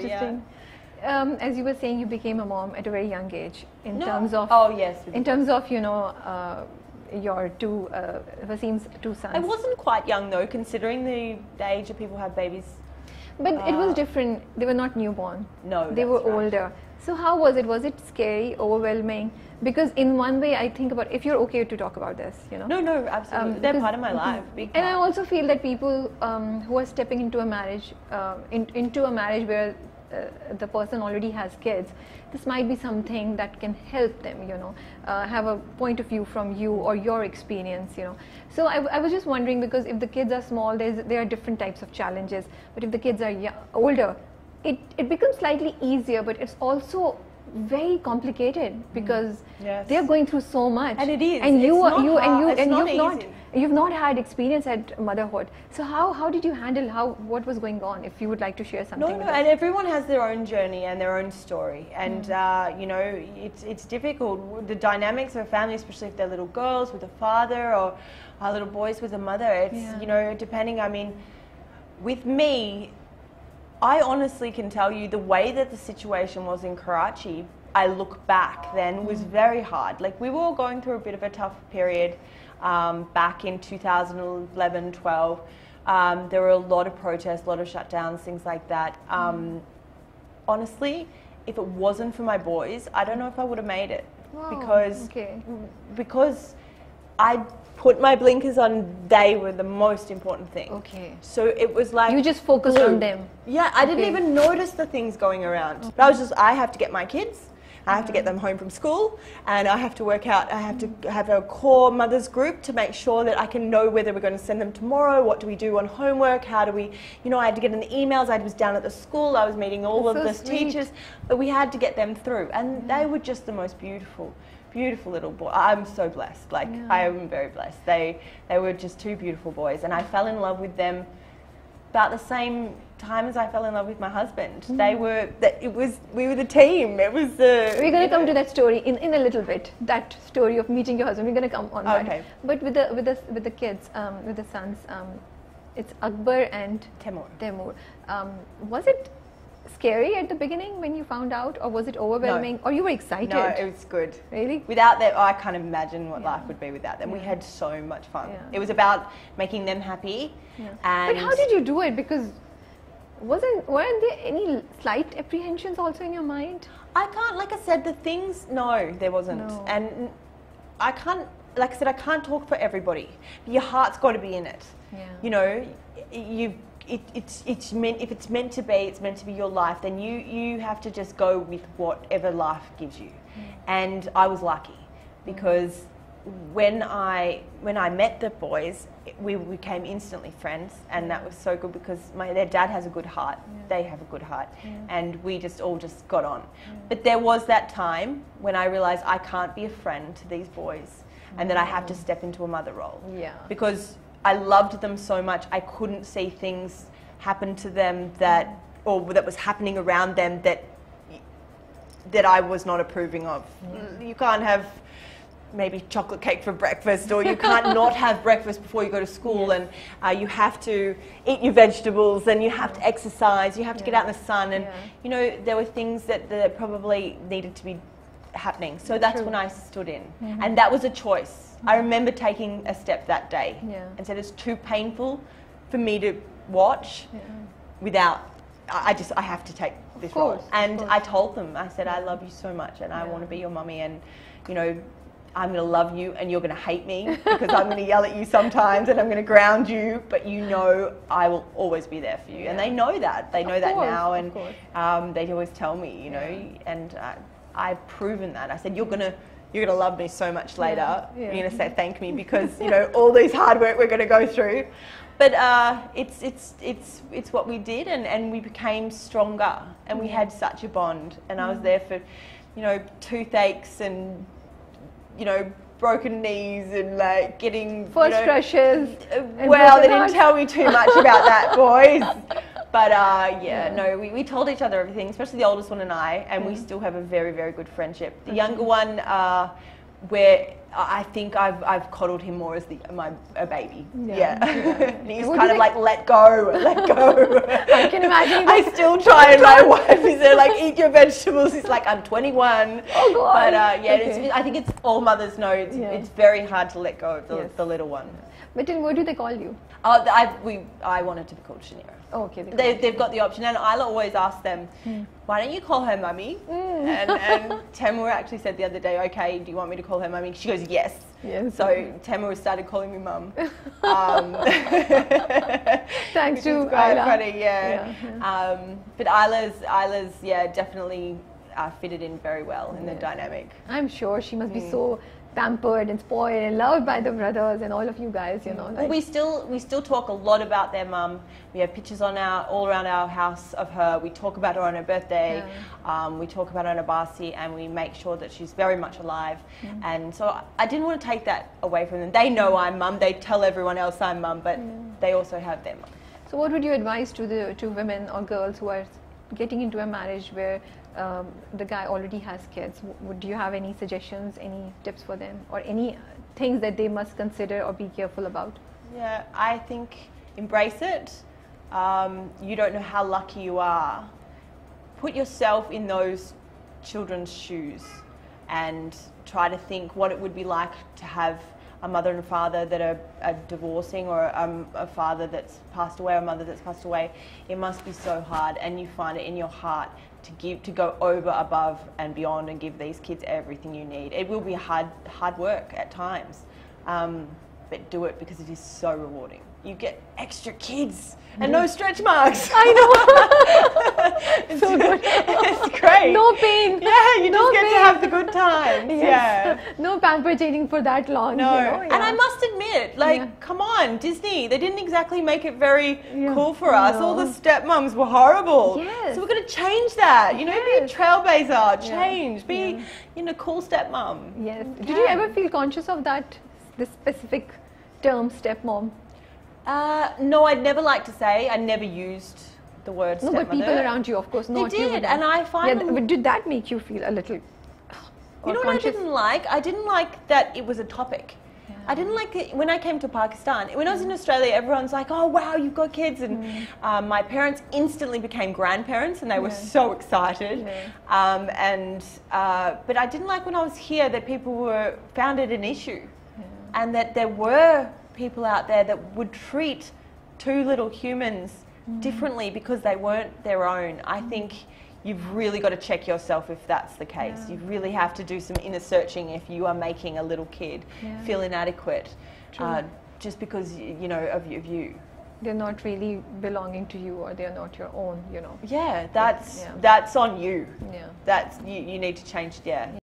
Interesting. Um, as you were saying, you became a mom at a very young age. In No. terms of, oh yes, in terms of you know, uh, your two uh, Wasim's two sons. I wasn't quite young though, considering the, the age that people have babies. But it was Uh, different. They were not newborn. No, they were right. older. So how was it? Was it scary, overwhelming? Because in one way, I think about if you're okay to talk about this, you know. No, no, absolutely. Um, They're because- part of my mhm. life. And I also feel that people um, who are stepping into a marriage, uh, in, into a marriage where uh, the person already has kids, this might be something that can help them, you know, uh, have a point of view from you or your experience, you know. So I, I was just wondering because if the kids are small, there's, there are different types of challenges. But if the kids are yo- older, it, it becomes slightly easier, but it's also very complicated because Yes. they are going through so much And it is. and you are you and hard. you It's and not you've not you've not had experience at motherhood so how how did you handle how what was going on if you would like to share something No, no, and everyone has their own journey and their own story, and Mm. uh, you know it's it's difficult. The dynamics of a family, especially if they're little girls with a father or uh, little boys with a mother, it's Yeah. you know depending. I mean, with me, I honestly can tell you the way that the situation was in Karachi. I look back then was very hard. Like we were all going through a bit of a tough period um, back in 2011, 12. Um, there were a lot of protests, a lot of shutdowns, things like that. Um, honestly, if it wasn't for my boys, I don't know if I would have made it Wow, because okay. because I put my blinkers on. They were the most important thing. okay So it was like you just focused on them Yeah, I didn't even notice the things going around. But I was just, I have to get my kids. I have to get them home from school, and I have to work out. I have to have a core mothers group to make sure that I can know whether we're going to send them tomorrow. What do we do on homework? How do we, you know, I had to get in the emails. I was down at the school. I was meeting all That's of so the sweet. teachers, but we had to get them through, and mm-hmm. they were just the most beautiful, beautiful little boy. I'm so blessed. Like Yeah. I am very blessed. They they were just two beautiful boys, and I fell in love with them about the same time as I fell in love with my husband. Mm-hmm. They were that it was we were the team. It was the we're going to come to that story in, in a little bit that story of meeting your husband we're going to come on Okay. that but with the with the with the kids um, with the sons um, it's akbar and Tahmoor. Tahmoor. Um, was it scary at the beginning when you found out, or was it overwhelming, no. or you were excited? No, it was good. really? Without them, I can't imagine what Yeah. life would be without them. We had so much fun. Yeah. It was about making them happy. Yeah. And But how did you do it? Because wasn't weren't there any slight apprehensions also in your mind? I can't, like I said, the things. No, there wasn't, No. and I can't. Like I said, I can't talk for everybody. Your heart's got to be in it. Yeah. You know, you. It, it's it's meant if it's meant to be it's meant to be your life then you you have to just go with whatever life gives you and I was lucky because when I when I met the boys we became instantly friends and that was so good because my their dad has a good heart. They have a good heart. And we just all just got on. But there was that time when I realized I can't be a friend to these boys and that I have to mm. step into a mother role. Yeah. because I loved them so much. I couldn't see things happen to them that, mm. or that was happening around them that, that I was not approving of. Mm. You can't have maybe chocolate cake for breakfast, or you can't not have breakfast before you go to school, and uh, you have to eat your vegetables, and you have to exercise, you have to get out in the sun, and Yeah. you know there were things that, that probably needed to be happening. So that's True. when I stood in, and that was a choice. I remember taking a step that day Yeah. and said it's too painful for me to watch Yeah. without. I I just I have to take this course, role, and. I told them I said I love you so much, and I want to be your mummy, and you know. I'm going to love you and you're going to hate me because I'm going to yell at you sometimes and I'm going to ground you, but you know I will always be there for you. And they know that. They Of know that course, now. And um, they always tell me, you know, Yeah. and uh, I've proven that. I said, you're going to. You're gonna love me so much later. Yeah, yeah. You're gonna say thank me because you know all this hard work we're gonna go through. But uh, it's it's it's it's what we did, and, and we became stronger, and we had such a bond. And I was there for, you know, toothaches and, you know, broken knees and like getting First you know, crushes. well, they didn't tell me too much about that, boys. But uh, yeah, no, we, we told each other everything, especially the oldest one and I, and we still have a very, very good friendship. The younger one, uh, where I think I've, I've coddled him more as the, my a baby. Yeah, Yeah. yeah. he's What kind of like, let go, let go. I can imagine I still try, and my wife is there, like, eat your vegetables. He's like, I'm 21. Oh, God. But uh, yeah, Okay. it's, I think it's all mothers know it's, Yeah. it's very hard to let go of the, Yes. the little one. But then what do they call you? Oh, th- I, we, I wanted to be called Shaniera. Oh, okay. They they, they've got the option, and Aila always asks them, why don't you call her mummy? Mm. And, and Tahmoor actually said the other day, okay, do you want me to call her mummy? She goes, yes. Yes. So Tahmoor started calling me mum. Um, Thanks to quite Aila. funny, yeah. Yeah, Um, but Aila's, Aila's, yeah, definitely uh, fitted in very well in the dynamic. I'm sure she must be Mm. so pampered and spoiled and loved by the brothers and all of you guys, you know. Well, we still we still talk a lot about their mum. We have pictures on our all around our house of her. We talk about her on her birthday. Um, we talk about her on her Barsi, and we make sure that she's very much alive. And so I- didn't want to take that away from them. They know I'm mum. They tell everyone else I'm mum, but they also have their mum. so, what would you advise to the to women or girls who are getting into a marriage where um, the guy already has kids? Would you have any suggestions, any tips for them, or any things that they must consider or be careful about? Yeah, I think embrace it. Um, you don't know how lucky you are. Put yourself in those children's shoes and try to think what it would be like to have a mother and father that are, are divorcing or um, a father that's passed away or a mother that's passed away. It must be so hard and you find it in your heart to give to go over above and beyond and give these kids everything you need. It will be hard hard work at times. Um, but do it because it is so rewarding. You get extra kids and no stretch marks. I know. it's, So good. it's great. No pain. Yeah, you No just get pain. to have the good times. Yes. Yeah. no pamper changing for that long. No, you know? and I must admit, like, Yeah. come on, Disney, they didn't exactly make it very Yeah. cool for us. All the stepmoms were horrible. Yes. So we're going to change that. You know, be a Yes. trailblazer, Yeah. change, be, Yeah. you know, cool stepmom. Yes. Did you ever feel conscious of that, this specific term, stepmom? Uh, no, I'd never like to say. I never used the word No, but people around you, of course, They not you. did, but- and I find Yeah, but did that make you feel a little? You know what I didn't like? I didn't like that it was a topic. I didn't like it when I came to Pakistan. When I was in Mm. Australia, everyone's like, "Oh wow, you've got kids!" And um, my parents instantly became grandparents, and they were Yeah. so excited. Yeah. Um, and uh, but I didn't like when I was here that people were found it an issue, and that there were people out there that would treat two little humans Mm. differently because they weren't their own. I think you've really got to check yourself if that's the case. Yeah. You really have to do some inner searching if you are making a little kid Yeah. feel inadequate uh, just because you know of, of you. They're not really belonging to you, or they're not your own. You know. Yeah, that's Yeah. that's on you. Yeah. That's you, you need to change. Yeah.